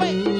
Bye.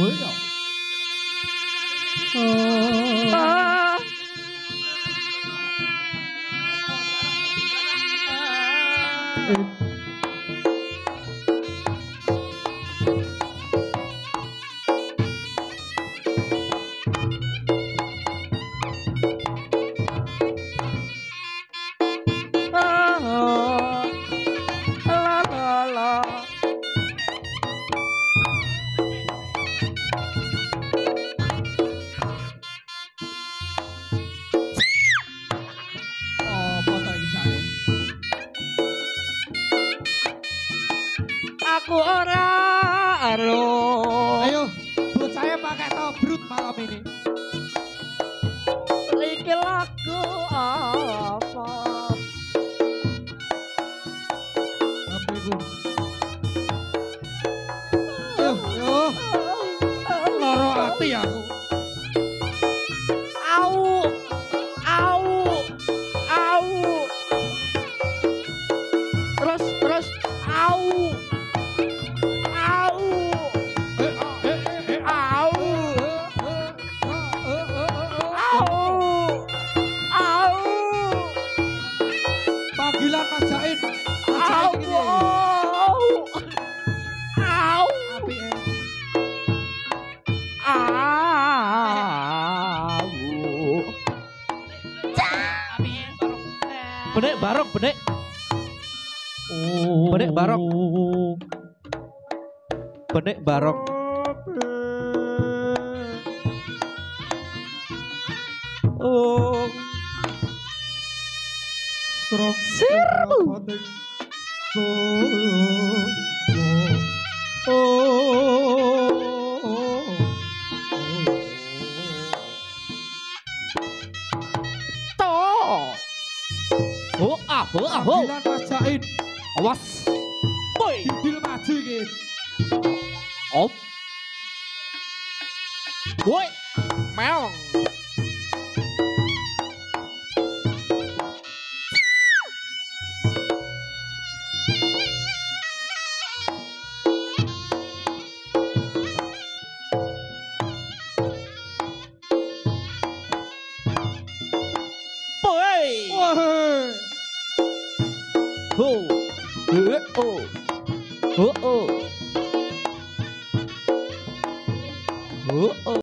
mới nhỉ à... ero. Ayo, bocahe pakai tobrut malam ini. Iki lagu apa? Apa iku? Yo, yo, loro ati aku. Benek barok benek. Benek barok. Benek barok. Oh. Sirmu. Oh, ah, oh, ah, oh. Panggilan Mas Jain. Awas. Boy. Didil maju iki. Om. Boy. Meong. Eh, oh. Oh, oh. Oh, oh.